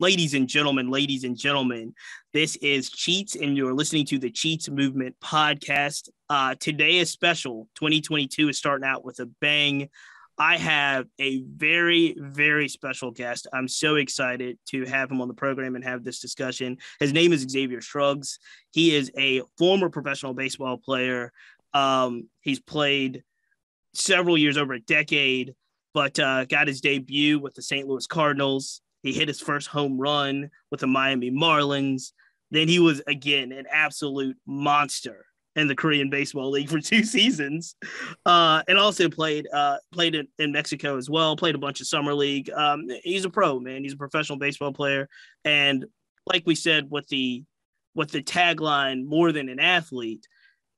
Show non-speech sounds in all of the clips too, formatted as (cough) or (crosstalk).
Ladies and gentlemen, ladies and gentlemen, this is Cheats, and you're listening to the Cheats Movement podcast. Uh, today is special. 2022 is starting out with a bang. I have a very, very special guest. I'm so excited to have him on the program and have this discussion. His name is Xavier Scruggs. He is a former professional baseball player. Um, he's played several years, over a decade, but uh, got his debut with the St. Louis Cardinals he hit his first home run with the Miami Marlins. Then he was again an absolute monster in the Korean Baseball League for (laughs) two seasons, uh, and also played uh, played in, in, Mexico as well. Played a bunch of summer league. Um, he's a pro man. He's a professional baseball player, and like we said with the with the tagline "more than an athlete,"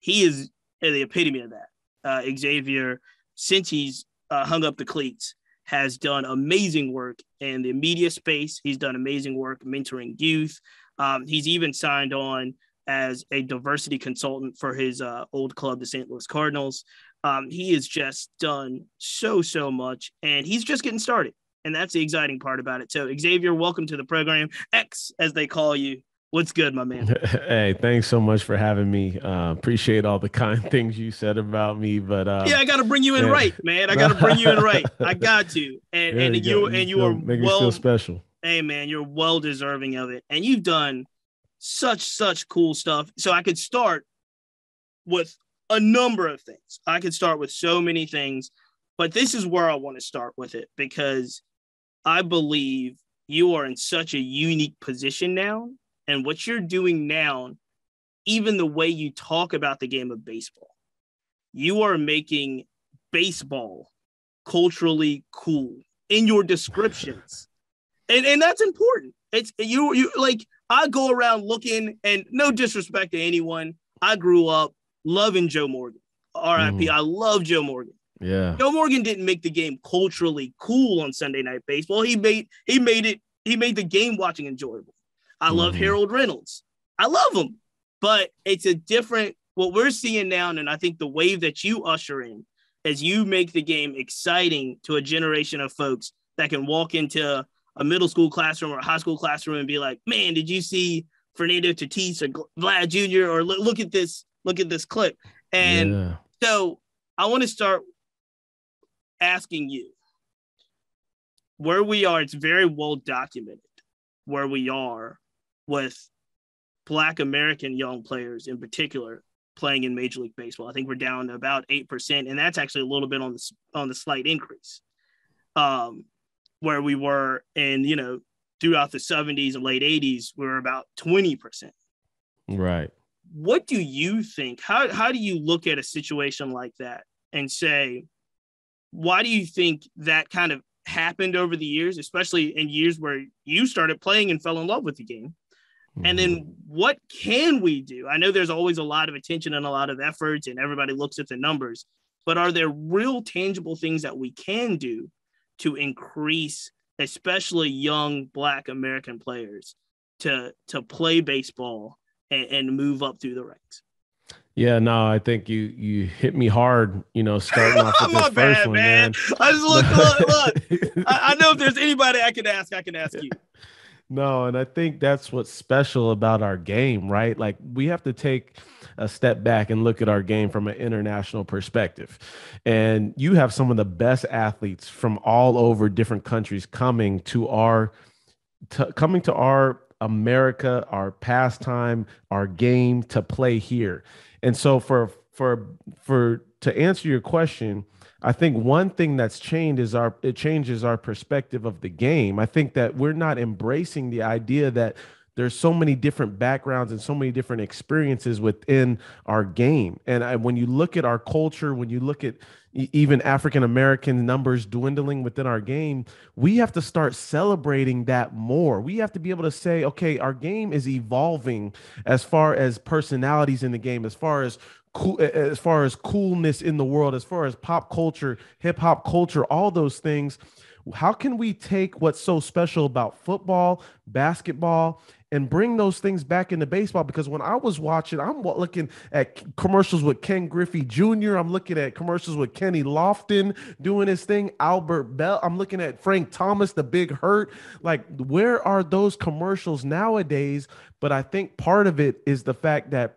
he is the epitome of that. Uh, Xavier, since he's uh, hung up the cleats, has done amazing work in the media space. He's done amazing work mentoring youth. Um, he's even signed on as a diversity consultant for his uh, old club, the St. Louis Cardinals. Um, he has just done so, so much, and he's just getting started. And that's the exciting part about it. So, Xavier, welcome to the program. X, as they call you. What's good, my man? (laughs) Hey, thanks so much for having me. Uh, appreciate all the kind (laughs) things you said about me. But uh, yeah, I got to bring you in yeah. right, man. I got to bring you in right. I (laughs) got to. And and you, you and you are make well, feel special. Hey, man, you're well deserving of it, and you've done such such cool stuff. So I could start with a number of things. I could start with so many things, but this is where I want to start with it because I believe you are in such a unique position now and what you're doing now, even the way you talk about the game of baseball, you are making baseball culturally cool in your descriptions. and, and that's important. It's you you like I go around looking and no disrespect to anyone. I grew up loving Joe Morgan. RIP. Mm. I love Joe Morgan. Yeah. Joe Morgan didn't make the game culturally cool on Sunday night baseball. He made he made it he made the game watching enjoyable. I love mm-hmm. Harold Reynolds. I love him, but it's a different what we're seeing now, and I think the wave that you usher in as you make the game exciting to a generation of folks that can walk into a middle school classroom or a high school classroom and be like, "Man, did you see Fernando Tatis or Vlad Jr. or look, at this, look at this clip." And yeah. so I want to start asking you where we are. It's very well documented where we are with Black American young players in particular playing in Major League Baseball. I think we're down to about eight percent, and that's actually a little bit on the on the slight increase, um, where we were and you know throughout the '70s and late '80s, we were about twenty percent. Right. What do you think? How how do you look at a situation like that and say, why do you think that kind of happened over the years, especially in years where you started playing and fell in love with the game? And then what can we do? I know there's always a lot of attention and a lot of efforts, and everybody looks at the numbers, but are there real tangible things that we can do to increase, especially young Black American players, to to play baseball and, and move up through the ranks? Yeah, no, I think you you hit me hard, you know, starting off (laughs) with this first one, man. man. I just look, look, look. (laughs) I, I know if there's anybody I can ask, I can ask you. (laughs) No, and I think that's what's special about our game, right? Like we have to take a step back and look at our game from an international perspective. And you have some of the best athletes from all over different countries coming to our to, coming to our America, our pastime, our game to play here. And so for for for to answer your question, I think one thing that's changed is our it changes our perspective of the game. I think that we're not embracing the idea that there's so many different backgrounds and so many different experiences within our game. And I, when you look at our culture, when you look at even African American numbers dwindling within our game, we have to start celebrating that more. We have to be able to say, okay, our game is evolving as far as personalities in the game, as far as cool as far as coolness in the world as far as pop culture hip hop culture all those things How can we take what's so special about football, basketball, and bring those things back into baseball because when I was watching, I'm looking at commercials with Ken Griffey Jr., I'm looking at commercials with Kenny Lofton doing his thing, Albert Belle I'm looking at Frank Thomas, the big hurt. Like, where are those commercials nowadays? But I think part of it is the fact that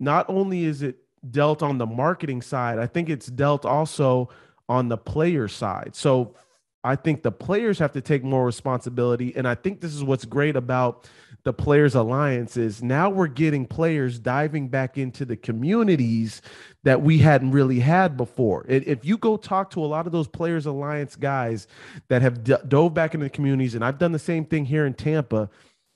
not only is it dealt on the marketing side, I think it's dealt also on the player side. So I think the players have to take more responsibility. And I think this is what's great about the players alliance is now we're getting players diving back into the communities that we hadn't really had before if you go talk to a lot of those players alliance guys that have dove back into the communities and i've done the same thing here in tampa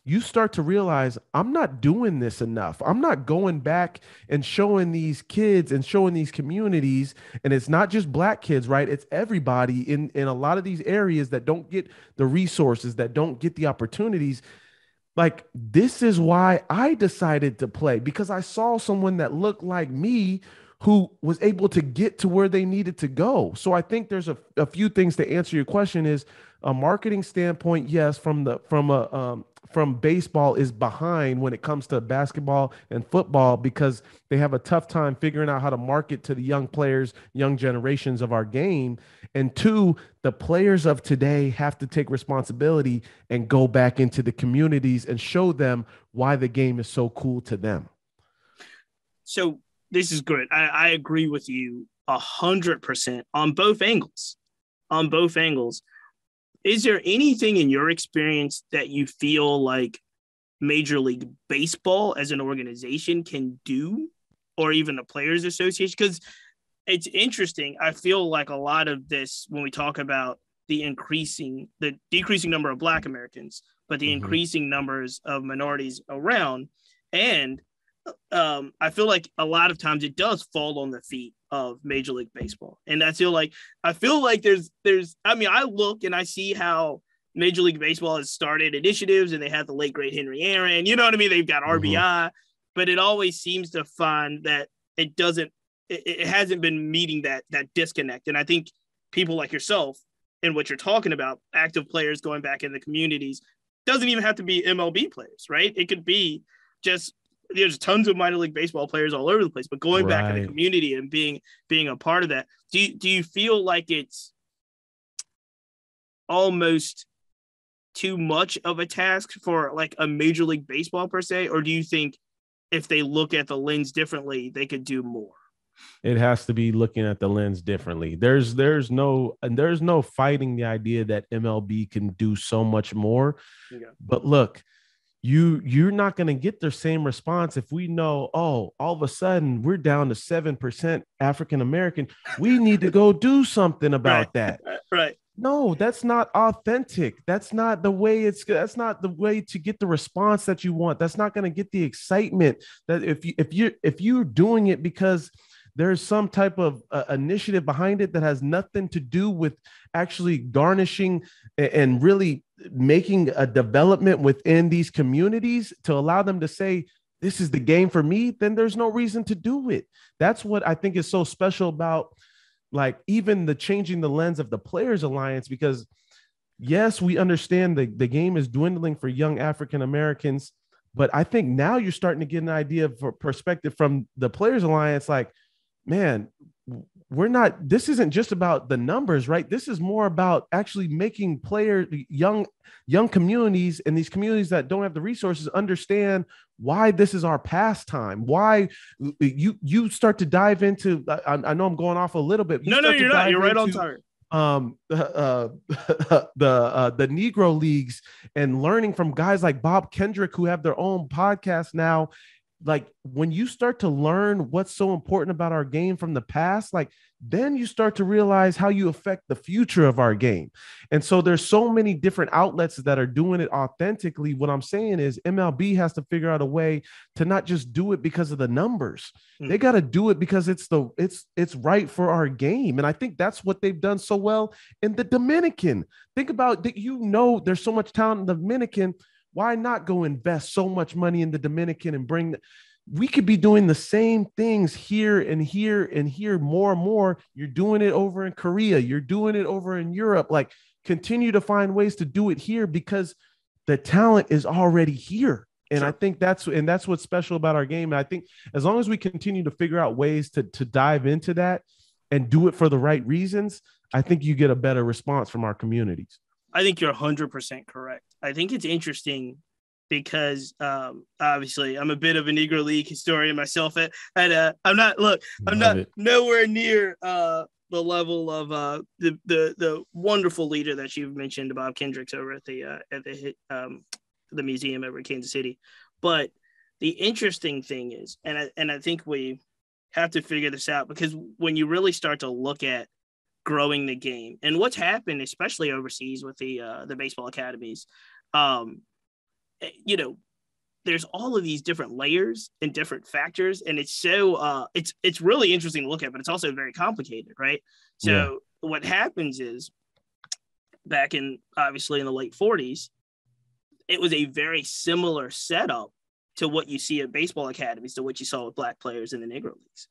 you start to realize i'm not doing this enough. I'm not going back and showing these kids and showing these communities and it's not just black kids right? It's everybody in in a lot of these areas that don't get the resources that don't get the opportunities. Like, this is why I decided to play because I saw someone that looked like me who was able to get to where they needed to go. So I think there's a, a few things to answer your question is a marketing standpoint, yes, from the from a um, from baseball is behind when it comes to basketball and football because they have a tough time figuring out how to market to the young players, young generations of our game. And two, the players of today have to take responsibility and go back into the communities and show them why the game is so cool to them. So this is good. I, I agree with you a hundred percent on both angles. On both angles is there anything in your experience that you feel like Major League Baseball as an organization can do, or even the Players Association? Because it's interesting. I feel like a lot of this, when we talk about the increasing, the decreasing number of Black Americans, but the mm-hmm. increasing numbers of minorities around, and um, I feel like a lot of times it does fall on the feet of Major League Baseball, and I feel like I feel like there's there's I mean I look and I see how Major League Baseball has started initiatives and they have the late great Henry Aaron, you know what I mean? They've got RBI, mm-hmm. but it always seems to find that it doesn't it, it hasn't been meeting that that disconnect, and I think people like yourself and what you're talking about, active players going back in the communities, doesn't even have to be MLB players, right? It could be just there's tons of minor league baseball players all over the place, but going right. back in the community and being being a part of that, do you, do you feel like it's almost too much of a task for like a major league baseball per se, or do you think if they look at the lens differently, they could do more? It has to be looking at the lens differently. There's there's no and there's no fighting the idea that MLB can do so much more. Yeah. But look, you you're not going to get the same response if we know oh all of a sudden we're down to 7% african american. We need to go do something (laughs) about right. that. (laughs) Right. No that's not authentic. That's not the way it's that's not the way to get the response that you want. That's not going to get the excitement that if you if you if you're doing it because there's some type of uh, initiative behind it that has nothing to do with actually garnishing and really making a development within these communities to allow them to say this is the game for me then there's no reason to do it. That's what i think is so special about like even the changing the lens of the players alliance because yes we understand the, the game is dwindling for young african americans but i think now you're starting to get an idea of perspective from the players alliance like man, we're not this isn't just about the numbers right? This is more about actually making players young young communities and these communities that don't have the resources understand why this is our pastime why you you start to dive into i, I know i'm going off a little bit you no no you're not. you're right on target um (laughs) uh, (laughs) the uh, the negro leagues and learning from guys like bob kendrick who have their own podcast now like when you start to learn what's so important about our game from the past like then you start to realize how you affect the future of our game. And so there's so many different outlets that are doing it authentically. What i'm saying is mlb has to figure out a way to not just do it because of the numbers. Mm. they got to do it because it's the it's it's right for our game. And i think that's what they've done so well in the dominican. Think about that you know there's so much talent in the dominican why not go invest so much money in the Dominican and bring the, we could be doing the same things here and here and here more and more. You're doing it over in Korea, you're doing it over in Europe. Like, continue to find ways to do it here because the talent is already here. And sure. I think that's and that's what's special about our game. And I think as long as we continue to figure out ways to to dive into that and do it for the right reasons, I think you get a better response from our communities. I think you're 100% correct. I think it's interesting because um, obviously I'm a bit of a Negro League historian myself. At, at uh, I'm not look, I'm Love not it. nowhere near uh, the level of uh, the the the wonderful leader that you've mentioned, Bob Kendricks, over at the uh, at the um, the museum over in Kansas City. But the interesting thing is, and I, and I think we have to figure this out because when you really start to look at growing the game and what's happened, especially overseas with the uh, the baseball academies, um, eh, you know, there's all of these different layers and different factors, and it's so uh, it's it's really interesting to look at, but it's also very complicated, right? So yeah. what happens is back in obviously in the late 40s it was a very similar setup to what you see at baseball academies to what you saw with black players in the Negro leagues.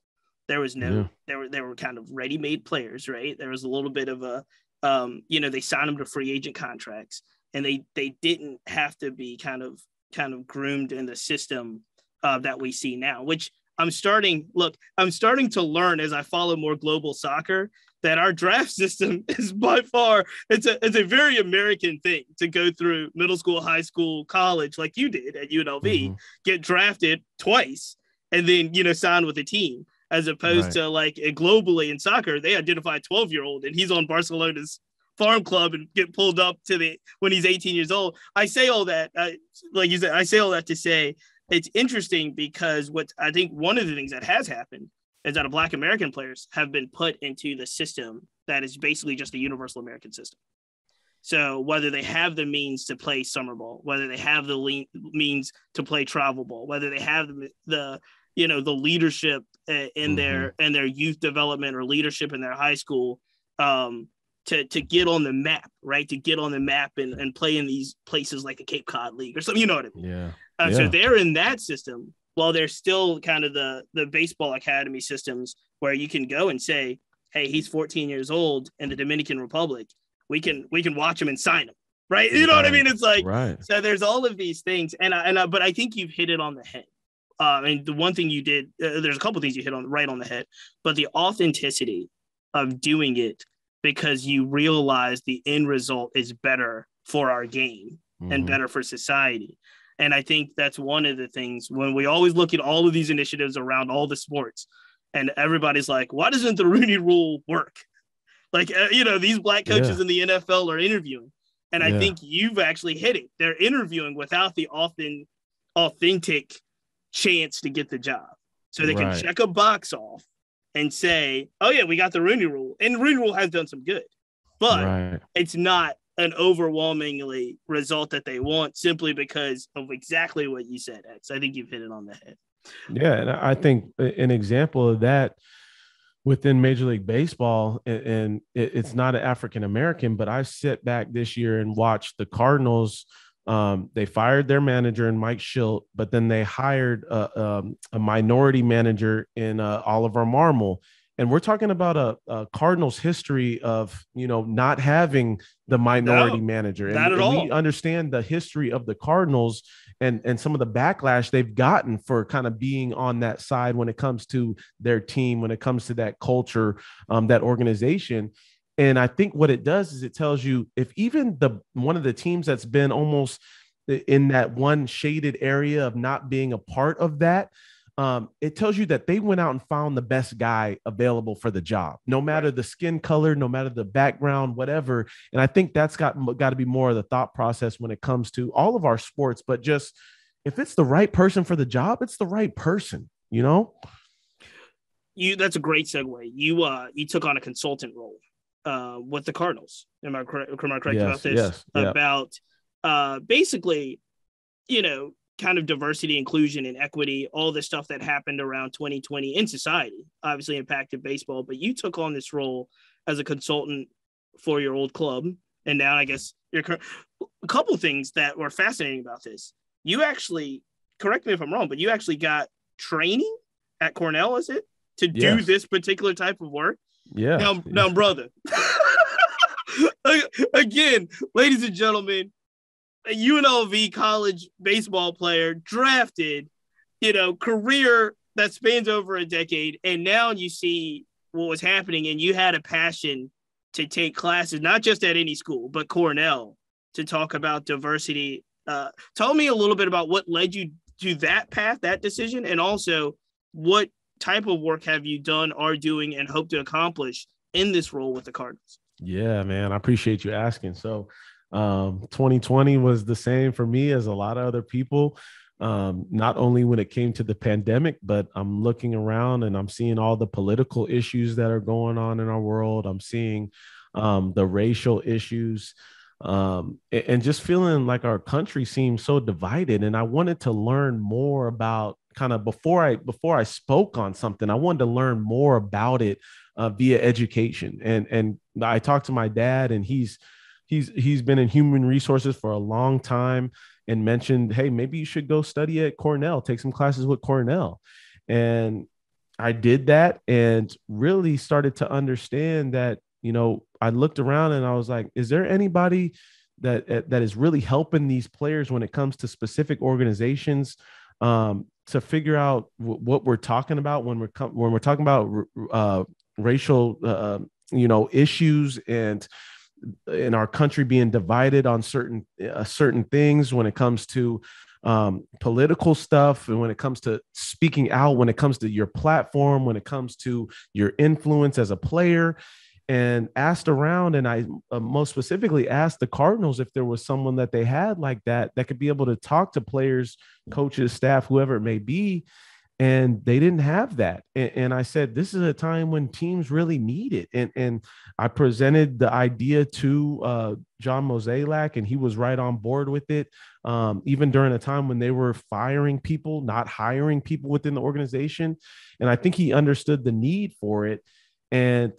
There was no, yeah. there were there were kind of ready-made players, right? There was a little bit of a, um, you know, they signed them to free agent contracts, and they they didn't have to be kind of kind of groomed in the system uh, that we see now. Which I'm starting. Look, I'm starting to learn as I follow more global soccer that our draft (laughs) system is by far it's a it's a very American thing to go through middle school, high school, college like you did at UNLV, mm-hmm. get drafted twice, and then you know sign with a team. As opposed right. to like globally in soccer, they identify a 12 year old and he's on Barcelona's farm club and get pulled up to the when he's 18 years old. I say all that, I, like you said, I say all that to say it's interesting because what I think one of the things that has happened is that a Black American players have been put into the system that is basically just a universal American system. So whether they have the means to play summer ball, whether they have the le- means to play travel ball, whether they have the, the you know the leadership uh, in mm-hmm. their in their youth development or leadership in their high school um, to to get on the map, right? To get on the map and, and play in these places like the Cape Cod League or something, you know what I mean? Yeah. Uh, yeah. So they're in that system while they're still kind of the the baseball academy systems where you can go and say, "Hey, he's 14 years old in the Dominican Republic. We can we can watch him and sign him." Right? You know right. what I mean? It's like right. so. There's all of these things, and I, and I, but I think you've hit it on the head. Uh, and the one thing you did, uh, there's a couple things you hit on right on the head, but the authenticity of doing it because you realize the end result is better for our game mm-hmm. and better for society. And I think that's one of the things when we always look at all of these initiatives around all the sports, and everybody's like, why doesn't the (laughs) Rooney rule work? Like, uh, you know, these black coaches yeah. in the NFL are interviewing. And I yeah. think you've actually hit it. They're interviewing without the often authentic chance to get the job. So they right. can check a box off and say, oh, yeah, we got the Rooney rule. And Rooney rule has done some good, but right. it's not an overwhelmingly result that they want simply because of exactly what you said, X. I think you've hit it on the head. Yeah, and I think an example of that within Major League Baseball, and it's not an African American, but I sit back this year and watch the Cardinals. Um, they fired their manager in Mike Shildt, but then they hired a, um, a minority manager in uh, Oliver Marmol and we're talking about a, a, Cardinals history of you know not having the minority no, manager. And, not at all. we understand the history of the Cardinals and and some of the backlash they've gotten for kind of being on that side when it comes to their team, when it comes to that culture, um, that organization. And I think what it does is it tells you if even the one of the teams that's been almost in that one shaded area of not being a part of that um, it tells you that they went out and found the best guy available for the job, no matter the skin color, no matter the background, whatever. And I think that's got got to be more of the thought process when it comes to all of our sports. But just if it's the right person for the job, it's the right person, you know. You that's a great segue. You uh you took on a consultant role uh with the Cardinals. Am I correct? Am I correct yes, about this? Yes, about uh basically, you know, kind of diversity, inclusion, and equity, all the stuff that happened around 2020 in society, obviously impacted baseball. But you took on this role as a consultant for your old club, and now I guess you're a couple things that were fascinating about this. You actually, correct me if I'm wrong, but you actually got training at Cornell, is it, to do yes. this particular type of work? Yeah. Now, now, brother. (laughs) again, ladies and gentlemen, a UNLV college baseball player drafted, you know, career that spans over a decade, and now you see what was happening, and you had a passion to take classes, not just at any school, but Cornell, to talk about diversity. Uh, tell me a little bit about what led you to that path, that decision, and also what type of work have you done, are doing, and hope to accomplish in this role with the Cardinals? Yeah, man, I appreciate you asking. So, um, 2020 was the same for me as a lot of other people. Um, not only when it came to the pandemic, but I'm looking around and I'm seeing all the political issues that are going on in our world. I'm seeing um, the racial issues um, and just feeling like our country seems so divided. And I wanted to learn more about kind of before I before I spoke on something, I wanted to learn more about it uh, via education. And and I talked to my dad, and he's he's he's been in human resources for a long time, and mentioned, hey, maybe you should go study at Cornell, take some classes with Cornell, and I did that, and really started to understand that you know I looked around and I was like, is there anybody that that is really helping these players when it comes to specific organizations um, to figure out w- what we're talking about when we're com- when we're talking about uh, racial uh, you know issues and in our country being divided on certain uh, certain things when it comes to um, political stuff and when it comes to speaking out when it comes to your platform when it comes to your influence as a player and asked around and i uh, most specifically asked the cardinals if there was someone that they had like that that could be able to talk to players coaches staff whoever it may be and they didn't have that. And, and, i said this is a time when teams really need it. And, and i presented the idea to uh, john mozeliak and he was right on board with it um, even during a time when they were firing people not hiring people within the organization. And i think he understood the need for it. And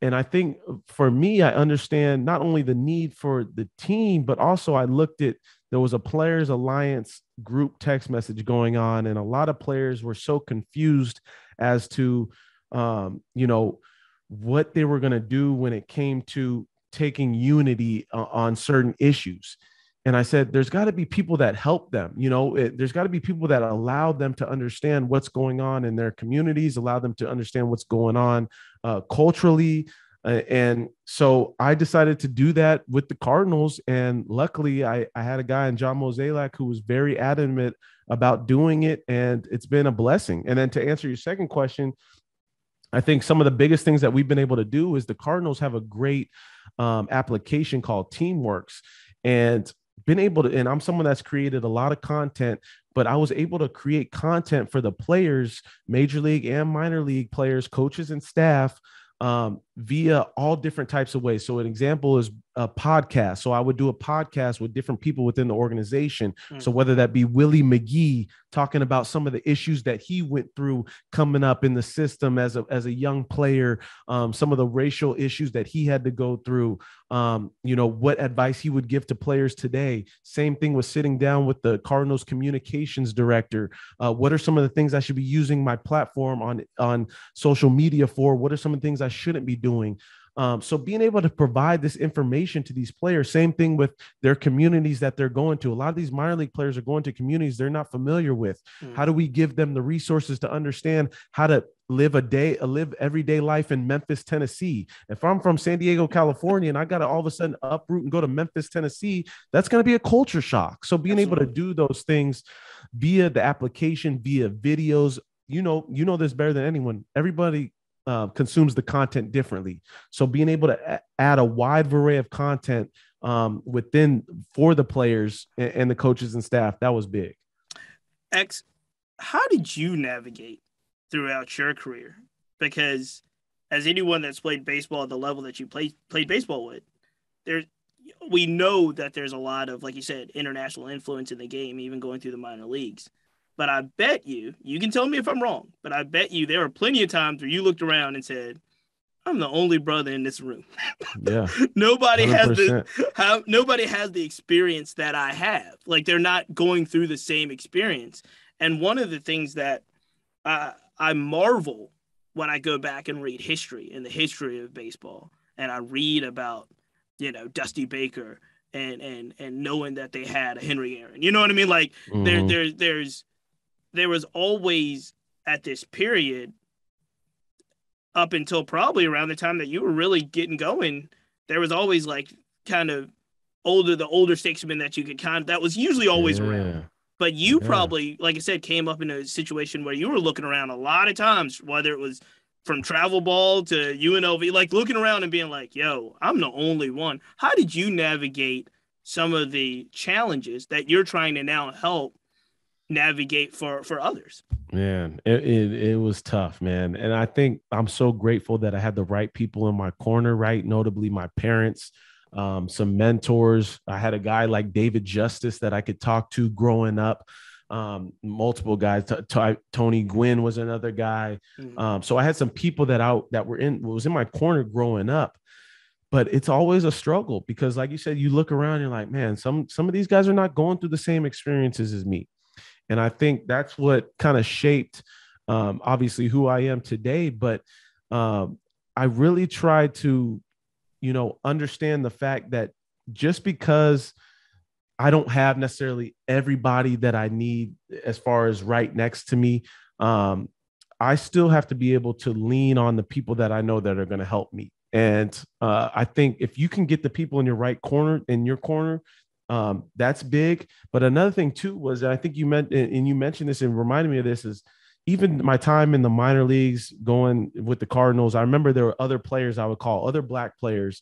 and I think for me, I understand not only the need for the team, but also I looked at there was a players alliance group text message going on, and a lot of players were so confused as to, um, you know, what they were going to do when it came to taking unity uh, on certain issues. And I said, there's got to be people that help them. You know, it, there's got to be people that allow them to understand what's going on in their communities, allow them to understand what's going on uh, culturally. Uh, and so I decided to do that with the Cardinals. And luckily, I, I had a guy in John Mozeliak who was very adamant about doing it. And it's been a blessing. And then to answer your second question, I think some of the biggest things that we've been able to do is the Cardinals have a great um, application called Teamworks. And been able to, and I'm someone that's created a lot of content, but I was able to create content for the players, major league and minor league players, coaches, and staff um, via all different types of ways. So, an example is a podcast. So, I would do a podcast with different people within the organization. Mm. So, whether that be Willie McGee talking about some of the issues that he went through coming up in the system as a as a young player, um, some of the racial issues that he had to go through. Um, you know what advice he would give to players today. Same thing with sitting down with the Cardinals communications director. Uh, what are some of the things I should be using my platform on on social media for? What are some of the things I shouldn't be doing? Um, so being able to provide this information to these players, same thing with their communities that they're going to. A lot of these minor league players are going to communities they're not familiar with. Mm. How do we give them the resources to understand how to live a day, a live everyday life in Memphis, Tennessee? If I'm from San Diego, California, and I got to all of a sudden uproot and go to Memphis, Tennessee, that's going to be a culture shock. So being Absolutely. able to do those things via the application, via videos, you know, you know this better than anyone. Everybody uh, consumes the content differently. So being able to a- add a wide array of content um, within for the players and, and, the coaches and staff that was big. X, how did you navigate throughout your career? Because as anyone that's played baseball at the level that you played played baseball with, there we know that there's a lot of like you said international influence in the game, even going through the minor leagues. But I bet you, you can tell me if I'm wrong, but I bet you there were plenty of times where you looked around and said, I'm the only brother in this room. (laughs) Yeah. nobody 100%. has the how, nobody has the experience that I have. Like they're not going through the same experience. And one of the things that I I marvel when I go back and read history in the history of baseball and I read about you know, Dusty Baker and and and knowing that they had a Henry Aaron. You know what I mean? Like mm-hmm. there there there's there was always at this period up until probably around the time that you were really getting going, there was always like kind of older the older statesmen that you could kind of that was usually always yeah. around. But you yeah. probably, like I said, came up in a situation where you were looking around a lot of times, whether it was from travel ball to UNLV, like looking around and being like, yo, I'm the only one. How did you navigate some of the challenges that you're trying to now help navigate for for others? Man, it, it, it was tough, man. And I think I'm so grateful that I had the right people in my corner, right? Notably my parents, um, some mentors. I had a guy like David Justice that I could talk to growing up. Um, multiple guys. T- T- Tony Gwynn was another guy. Mm-hmm. Um, so I had some people that out that were in was in my corner growing up. But it's always a struggle because, like you said, you look around, you're like, man, some some of these guys are not going through the same experiences as me, and I think that's what kind of shaped, um, obviously, who I am today. But um, I really tried to you know, understand the fact that just because I don't have necessarily everybody that I need as far as right next to me, um, I still have to be able to lean on the people that I know that are going to help me. And uh, I think if you can get the people in your right corner, in your corner, um, that's big. But another thing too was I think you meant, and you mentioned this and reminded me of this is even my time in the minor leagues going with the Cardinals, I remember there were other players I would call other black players.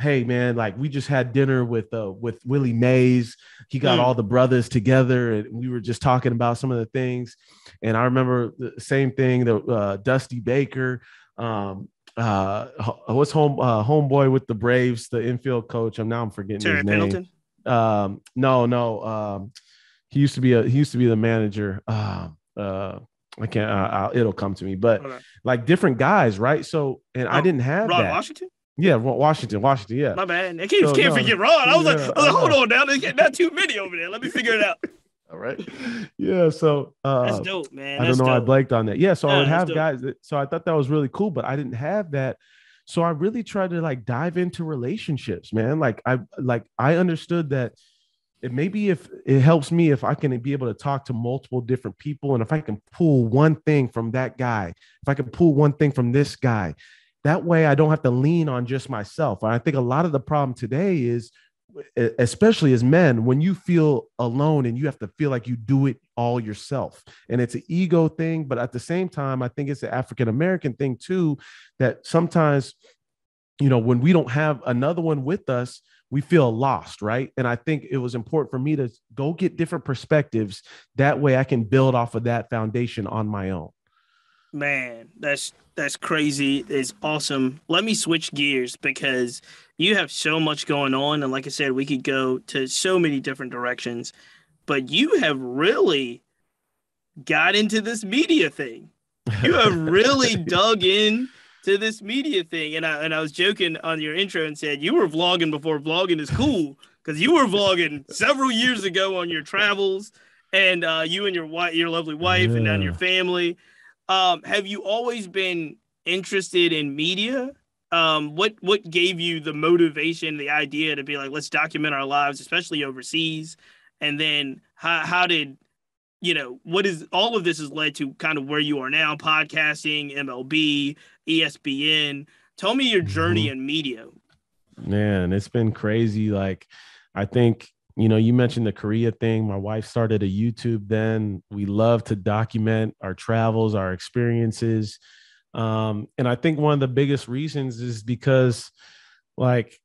Hey man, like we just had dinner with uh with Willie Mays. He got mm. all the brothers together and we were just talking about some of the things. And I remember the same thing, the uh, Dusty Baker, um, uh what's home uh homeboy with the Braves, the infield coach. I'm now I'm forgetting Terry his name. Pendleton? Um no, no. Um he used to be a he used to be the manager. Uh, uh I can't. Uh, it'll come to me, but okay. like different guys, right? So, and oh, I didn't have Ron that. Washington. Yeah, Washington, Washington. Yeah, my bad. I can't, so, can't no. forget Ron. I was yeah, like, I was like hold on, now there's not too many over there. Let me figure it out. (laughs) All right. Yeah. So uh, that's dope, man. That's I don't know. Dope. I blanked on that. Yeah. So I would have guys. That, so I thought that was really cool, but I didn't have that. So I really tried to like dive into relationships, man. Like I like I understood that it maybe if it helps me if I can be able to talk to multiple different people and if I can pull one thing from that guy, if I can pull one thing from this guy, that way I don't have to lean on just myself. And I think a lot of the problem today is especially as men when you feel alone and you have to feel like you do it all yourself and it's an ego thing but at the same time i think it's an african american thing too that sometimes you know when we don't have another one with us we feel lost, right? And I think it was important for me to go get different perspectives. That way I can build off of that foundation on my own. Man, that's that's crazy. It's awesome. Let me switch gears because you have so much going on. And like I said, we could go to so many different directions, but you have really got into this media thing. You have really (laughs) dug in to this media thing. And I and I was joking on your intro and said you were vlogging before vlogging is cool because you were vlogging several years ago on your travels and uh, you and your wife, your lovely wife, yeah. and then your family. Um, have you always been interested in media? Um, what what gave you the motivation, the idea to be like, let's document our lives, especially overseas? And then how how did you know what is all of this has led to kind of where you are now, podcasting, MLB, ESPN. Tell me your journey mm-hmm. in media. Man, it's been crazy. Like, I think, you know, you mentioned the Korea thing. My wife started a YouTube then. We love to document our travels, our experiences. Um, and I think one of the biggest reasons is because, like,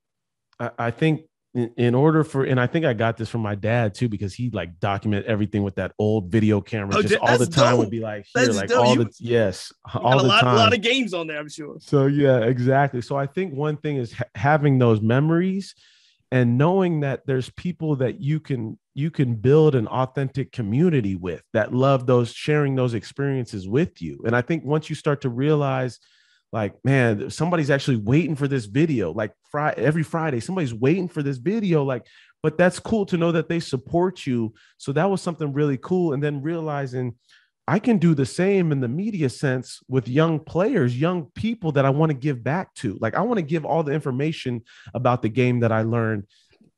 I, I think in, order for and i think i got this from my dad too because he like document everything with that old video camera oh, just all the time dope. would be like here that's like dope. all you, the yes all the lot, time a lot of games on there i'm sure so yeah exactly so i think one thing is ha- having those memories and knowing that there's people that you can you can build an authentic community with that love those sharing those experiences with you. And i think once you start to realize like man somebody's actually waiting for this video like friday every friday somebody's waiting for this video like but that's cool to know that they support you. So that was something really cool. And then realizing I can do the same in the media sense with young players, young people that I want to give back to. Like I want to give all the information about the game that I learned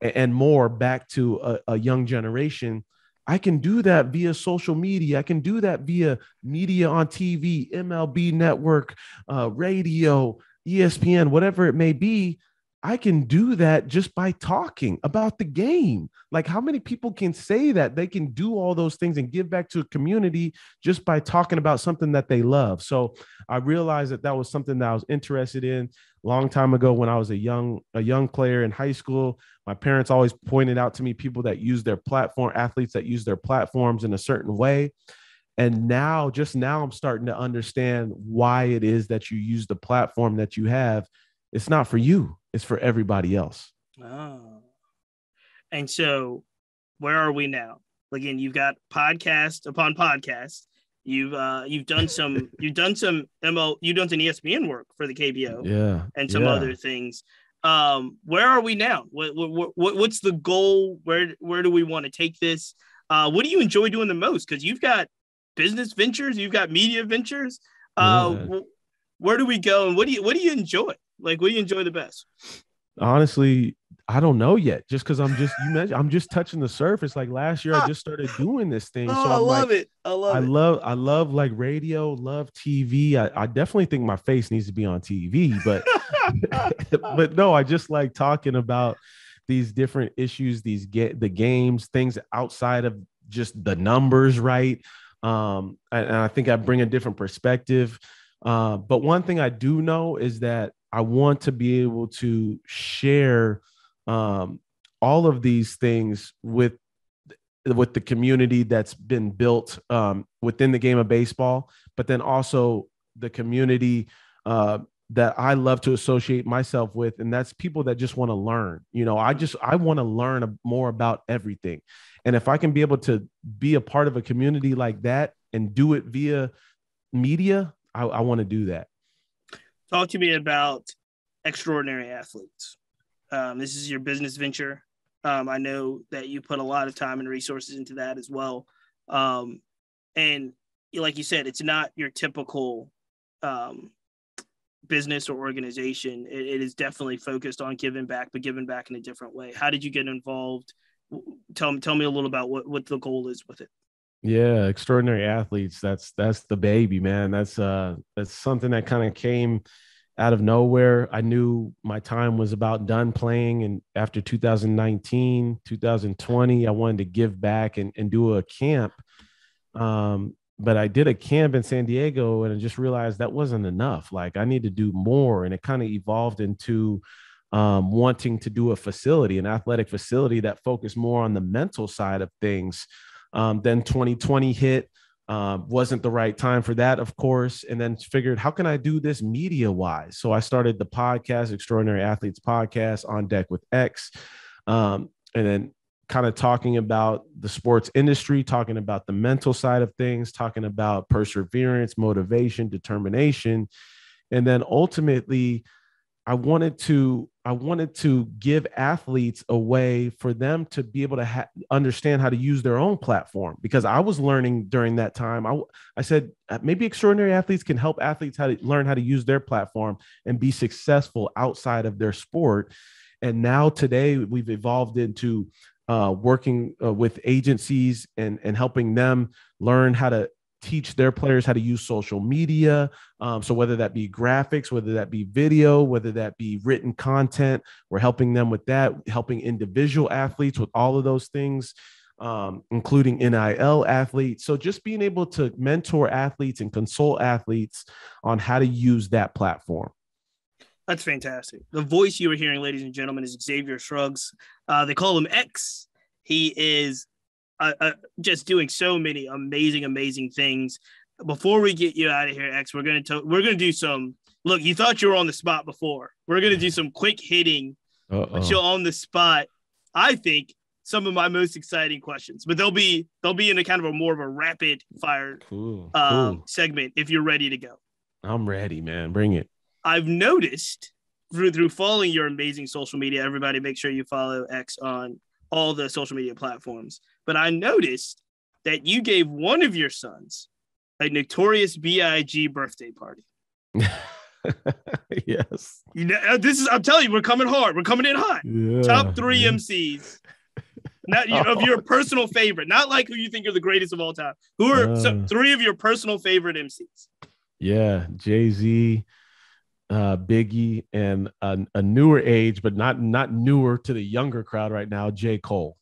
and more back to a, a young generation. I can do that via social media. I can do that via media on TV, MLB network, uh, radio, ESPN, whatever it may be. I can do that just by talking about the game. Like, how many people can say that they can do all those things and give back to a community just by talking about something that they love? So, I realized that that was something that I was interested in long time ago when I was a young a young player in high school. My parents always pointed out to me people that use their platform, athletes that use their platforms in a certain way. And now, just now, I'm starting to understand why it is that you use the platform that you have. It's not for you it's for everybody else. Oh. And so where are we now? Again, you've got podcast upon podcast. You've uh you've done (laughs) some you've done some MO you've done some ESPN work for the KBO. Yeah. And some yeah. other things. Um where are we now? What, what, what what's the goal? Where where do we want to take this? Uh what do you enjoy doing the most? Cuz you've got business ventures, you've got media ventures. Uh yeah. where do we go and what do you what do you enjoy? Like, what do you enjoy the best? Honestly, I don't know yet. Just because I'm just you mentioned, I'm just touching the surface. Like last year, I (laughs) just started doing this thing. Oh, so i love like, it. I love I it. love I love like radio, love TV. I, I definitely think my face needs to be on TV, but (laughs) (laughs) but no, I just like talking about these different issues, these get the games, things outside of just the numbers, right? Um, and, and I think I bring a different perspective. Uh, but one thing I do know is that I want to be able to share um, all of these things with with the community that's been built um, within the game of baseball, but then also the community uh, that I love to associate myself with, and that's people that just want to learn. You know, I just I want to learn more about everything, and if I can be able to be a part of a community like that and do it via media, I, I want to do that. Talk to me about extraordinary athletes. Um, this is your business venture. Um, I know that you put a lot of time and resources into that as well. Um, and like you said, it's not your typical um, business or organization. It, it is definitely focused on giving back, but giving back in a different way. How did you get involved? Tell me, tell me a little about what, what the goal is with it. Yeah, extraordinary athletes. That's that's the baby, man. That's uh that's something that kind of came out of nowhere. I knew my time was about done playing. And after 2019, 2020, I wanted to give back and, and do a camp. Um, but I did a camp in San Diego and I just realized that wasn't enough. Like I need to do more. And it kind of evolved into um, wanting to do a facility, an athletic facility that focused more on the mental side of things. Um, then 2020 hit. Uh, wasn't the right time for that, of course. And then figured, how can I do this media wise? So I started the podcast, Extraordinary Athletes Podcast, on deck with X. Um, and then kind of talking about the sports industry, talking about the mental side of things, talking about perseverance, motivation, determination. And then ultimately, I wanted to I wanted to give athletes a way for them to be able to ha- understand how to use their own platform because I was learning during that time. I, I said uh, maybe extraordinary athletes can help athletes how to learn how to use their platform and be successful outside of their sport. And now today we've evolved into uh, working uh, with agencies and and helping them learn how to teach their players how to use social media. Um, so whether that be graphics, whether that be video, whether that be written content, we're helping them with that, helping individual athletes with all of those things, um, including NIL athletes. So just being able to mentor athletes and consult athletes on how to use that platform. That's fantastic. The voice you were hearing, ladies and gentlemen, is Xavier Scruggs. Uh, they call him X. He is uh, uh, just doing so many amazing, amazing things. Before we get you out of here, X, we're gonna to- we're gonna do some. Look, you thought you were on the spot before. We're gonna do some quick hitting, but you're on the spot. I think some of my most exciting questions, but they'll be they'll be in a kind of a more of a rapid fire cool, um, cool. segment if you're ready to go. I'm ready, man. Bring it. I've noticed through through following your amazing social media. Everybody, make sure you follow X on all the social media platforms. But I noticed that you gave one of your sons a notorious B.I.G. birthday party. (laughs) yes. You know, uh, this is I'm telling you, we're coming hard. We're coming in hot. Yeah. Top three MCs. (laughs) Not you know, of your personal favorite, not like who you think are the greatest of all time. Who are so, Uh. three of your personal favorite MCs? Yeah, Jay Z, uh, Biggie, and a, a newer age, but not not newer to the younger crowd right now. J Cole.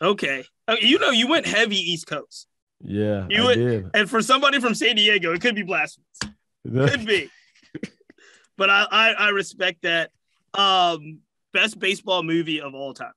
Okay, Uh, you know, you went heavy East Coast, Yeah, You I would- did. and for somebody from San Diego, it could be blasphemous. (laughs) Could be, but I, I I respect that. Um, best baseball movie of all time.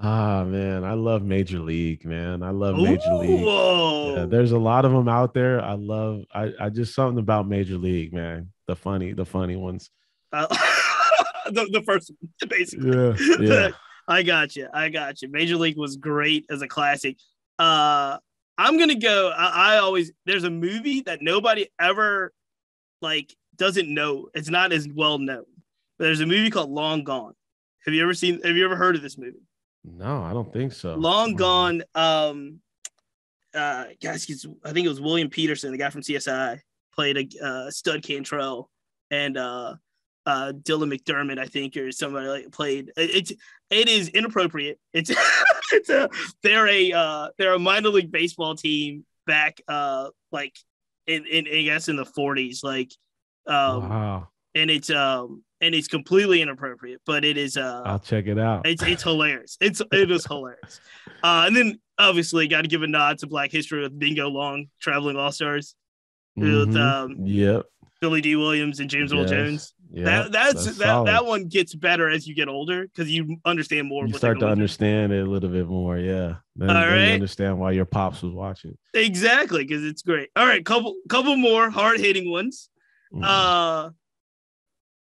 ah man, I love Major League. Man, I love Major League. Whoa. Yeah, there's a lot of them out there. I love. I, I just something about Major League, man. The funny, the funny ones. Uh, (laughs) the, the first one, basically. Yeah, yeah. (laughs) I got you. I got you. Major League was great as a classic. Uh, I'm gonna go. I, I always there's a movie that nobody ever like doesn't know. It's not as well known. But there's a movie called Long Gone. Have you ever seen? Have you ever heard of this movie? No, I don't think so. Long Gone. Um, uh, guys, I think it was William Petersen, the guy from CSI, played a uh, stud Cantrell, and uh, uh, Dylan McDermott, I think, or somebody like played. it- It's it is inappropriate. It's (laughs) it's a they're a uh, they're a minor league baseball team back uh like in, in I guess in the 40s like um wow, and it's um and it's completely inappropriate, but it is uh I'll check it out. it's it's (laughs) hilarious. It's it is hilarious. Uh, and then obviously got to give a nod to Black History with Bingo Long, Traveling All Stars, with Mhm. um, Yep. Billy Dee Williams and James Earl Yes. Jones. Yeah, that that's, that solid. that one gets better as you get older because you understand more. you start to going through. understand it a little bit more. Yeah. Then, All then right. you understand why your pops was watching. exactly because it's great. All right, couple couple more hard hitting ones. Mhm. Uh,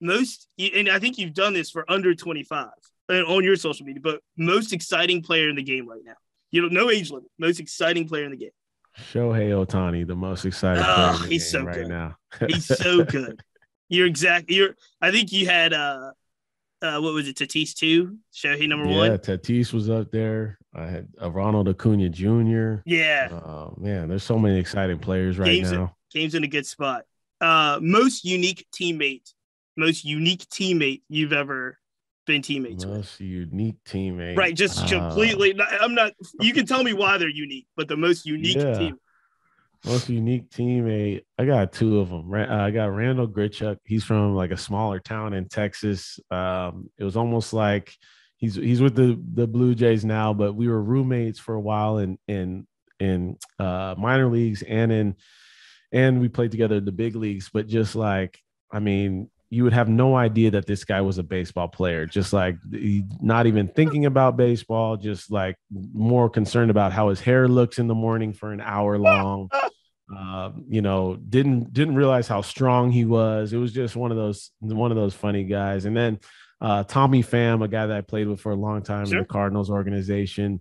most and I think you've done this for under twenty five on your social media, but most exciting player in the game right now. You don't no age limit. Most exciting player in the game. Shohei Ohtani, the most exciting Oh, player in the he's game so right good. now. He's so (laughs) good. You're exactly. You're. I think you had. uh uh, what was it? Tatis two. Shohei number yeah, one. Yeah, Tatis was up there. I had uh, Ronald Acuna Jr. Yeah, Oh man, there's so many exciting players right Games- now. game's in a good spot. Uh, most unique teammate. Most unique teammate you've ever been teammates with. Most unique teammate. Right, just Uh, completely. not- I'm not. You can tell me why they're unique, but the most unique Yeah. team. Most unique teammate. I got two of them. Uh, I got Randall Grichuk. He's from like a smaller town in Texas. Um, it was almost like he's he's with the the Blue Jays now, but we were roommates for a while in in in uh, minor leagues and in and we played together in the big leagues. But just like I mean, you would have no idea that this guy was a baseball player. Just like not even thinking about baseball, just like more concerned about how his hair looks in the morning for an hour long. Uh, you know, didn't didn't realize how strong he was. It was just one of those one of those funny guys. And then uh, Tommy Pham, a guy that I played with for a long time in the Cardinals organization.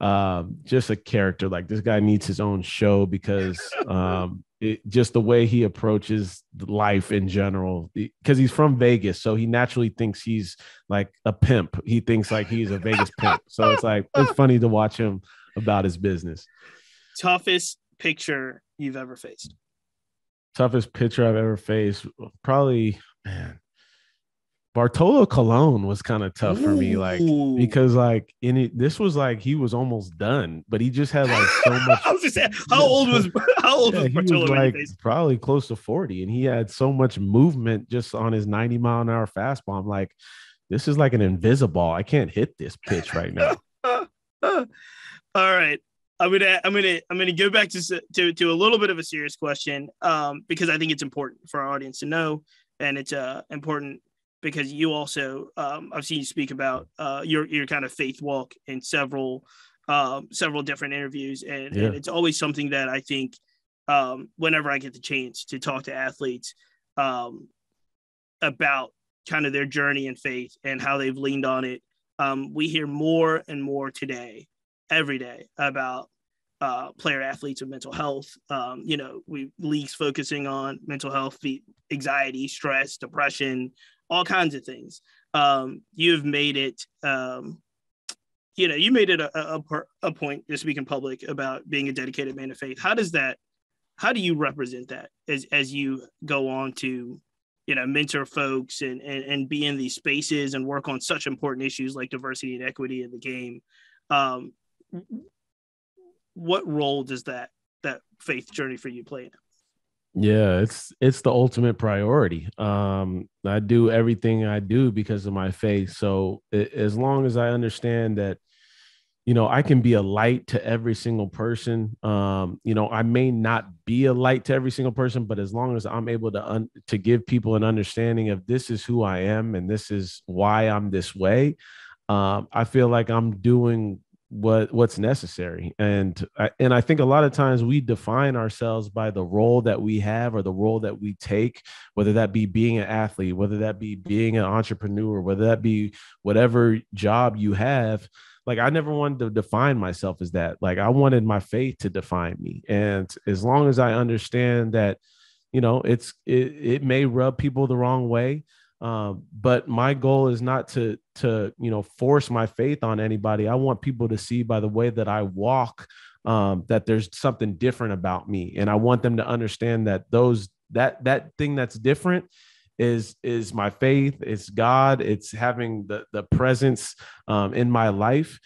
Um, just a character. Like this guy needs his own show because (laughs) um, it, just the way he approaches life in general. Because he's from Vegas, so he naturally thinks he's like a pimp. He thinks like he's a Vegas pimp. So it's like it's funny to watch him about his business. Toughest picture you've ever faced. toughest pitcher I've ever faced. Probably, man, Bartolo Colon was kind of tough for me, like because like in it, this was like he was almost done, but he just had like so (laughs) much. I was just saying, how old was (laughs) how old Yeah, was was Bartolo when like probably close to 40, and he had so much movement just on his 90 mile an hour fastball. I'm like, this is like an invisible. I can't hit this pitch right now. (laughs) All right. I'm gonna I'm gonna I'm gonna go back to to to a little bit of a serious question um, because I think it's important for our audience to know, and it's uh, important because you also um, I've seen you speak about uh, your your kind of faith walk in several um, several different interviews, and, Yeah. and it's always something that I think um, whenever I get the chance to talk to athletes um, about kind of their journey in faith and how they've leaned on it, um, we hear more and more today every day about uh, player athletes with mental health. Um, you know, we leagues focusing on mental health, anxiety, stress, depression, all kinds of things. Um, you have made it. Um, you know, you made it a, a, a a point to speak in public about being a dedicated man of faith. How does that? how do you represent that as as you go on to you know mentor folks and, and and be in these spaces and work on such important issues like diversity and equity in the game um, what role does that that faith journey for you play in? Yeah it's it's the ultimate priority. Um i do everything i do because of my faith. So it, as long as i understand that you know i can be a light to every single person um you know i may not be a light to every single person but as long as i'm able to un- to give people an understanding of this is who i am and this is why i'm this way um i feel like i'm doing what what's necessary and I, and I think a lot of times we define ourselves by the role that we have or the role that we take whether that be being an athlete whether that be being an entrepreneur whether that be whatever job you have like I never wanted to define myself as that. Like I wanted my faith to define me. And as long as I understand that, you know, it's it, it may rub people the wrong way. Um, but my goal is not to to you know force my faith on anybody. I want people to see by the way that I walk um, that there's something different about me, and I want them to understand that those that that thing that's different is is my faith it's god it's having the the presence um, in my life.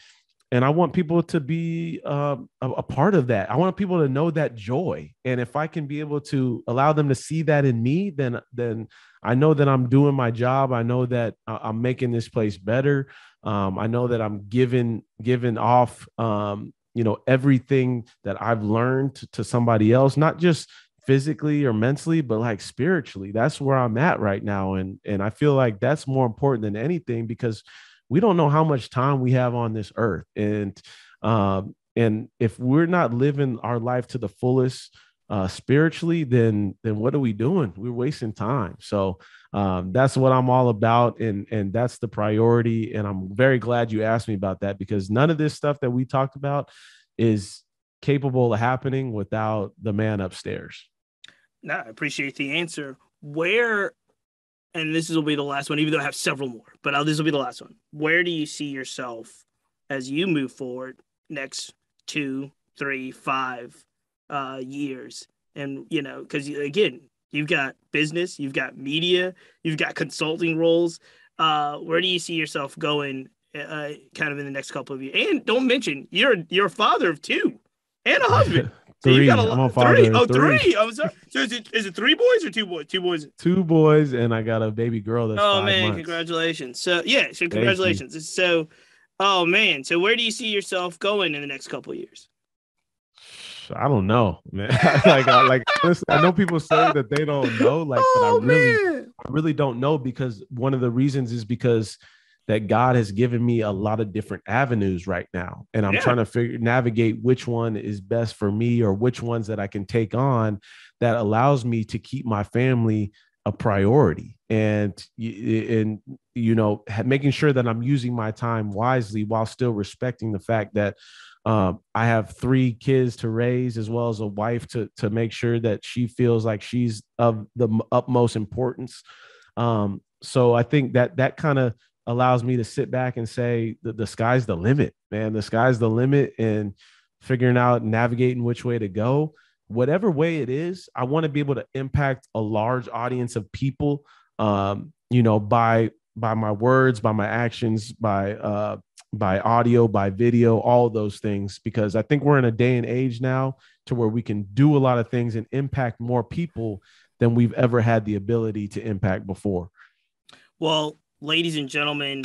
And i want people to be um, a, a, part of that. I want people to know that joy. And if i can be able to allow them to see that in me then then i know that i'm doing my job. I know that i'm making this place better. Um, i know that i'm giving giving off um, you know everything that i've learned to, to somebody else not just physically or mentally but like spiritually. That's where i'm at right now and and i feel like that's more important than anything because we don't know how much time we have on this earth. And um and if we're not living our life to the fullest uh spiritually then then what are we doing we're wasting time so um that's what i'm all about and and that's the priority and i'm very glad you asked me about that because none of this stuff that we talked about is capable of happening without the man upstairs no, I appreciate the answer. Where, and this will be the last one, even though I have several more, but I'll, this will be the last one. Where do you see yourself as you move forward next two, three, five uh, years? And, you know, because again, you've got business, you've got media, you've got consulting roles. Uh, where do you see yourself going uh, kind of in the next couple of years? And don't mention you're you're a father of two and a husband. (laughs) Three. I'm a father. Three. Oh, three. three. I'm sorry. So is it is it three boys or two boys? Two boys. Two boys, and I got a baby girl that's. Oh man! Months. Congratulations. So yeah. So congratulations. So, oh man. So where do you see yourself going in the next couple of years? I don't know, man. (laughs) like, I, like listen, I know people say that they don't know, like, oh, but I oh, really, man. I really don't know because one of the reasons is because that God has given me a lot of different avenues right now. And I'm yeah. trying to figure navigate which one is best for me or which ones that I can take on that allows me to keep my family a priority and and you know making sure that I'm using my time wisely while still respecting the fact that um, I have three kids to raise as well as a wife to to make sure that she feels like she's of the utmost importance. Um, so I think that that kind of allows me to sit back and say the, the sky's the limit, man. The sky's the limit and figuring out navigating which way to go. Whatever way it is, I want to be able to impact a large audience of people, um, you know, by by my words, by my actions, by uh, by audio, by video, all those things. Because I think we're in a day and age now to where we can do a lot of things and impact more people than we've ever had the ability to impact before. Well, ladies and gentlemen,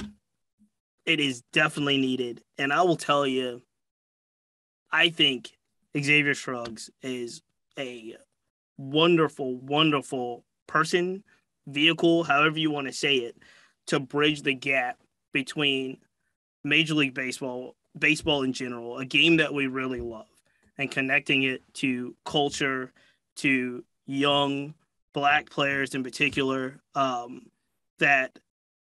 it is definitely needed. And I will tell you, I think Xavier Scruggs is a wonderful, wonderful person, vehicle, however you want to say it, to bridge the gap between Major League Baseball, baseball in general, a game that we really love, and connecting it to culture, to young black players in particular, um, that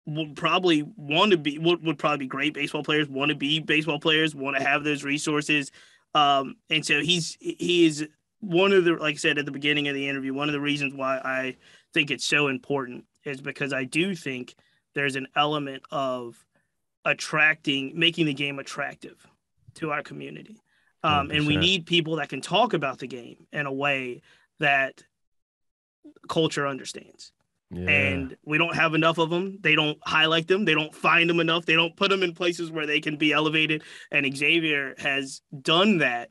would probably want to be would, would probably be great baseball players want to be baseball players want to have those resources. Um and so he's he is one of the like i said at the beginning of the interview one of the reasons why i think it's so important is because i do think there's an element of attracting making the game attractive to our community Um, and we need people that can talk about the game in a way that culture understands. Yeah. And we don't have enough of them. They don't highlight them. They don't find them enough. They don't put them in places where they can be elevated. And Xavier has done that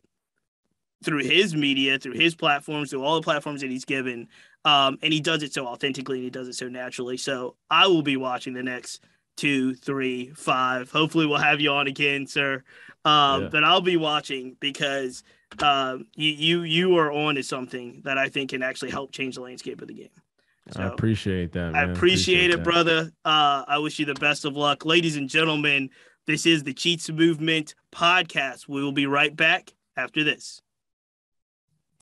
through his media, through his platforms, through all the platforms that he's given. Um, and he does it so authentically and he does it so naturally. So I will be watching the next two, three, five. Hopefully, we'll have you on again, sir. Um, yeah. But I'll be watching because um, you you you are on to something that I think can actually help change the landscape of the game. So, I appreciate that. Man. I appreciate, appreciate it, that. brother. Uh, I wish you the best of luck, ladies and gentlemen. This is the Cheats Movement podcast. We will be right back after this.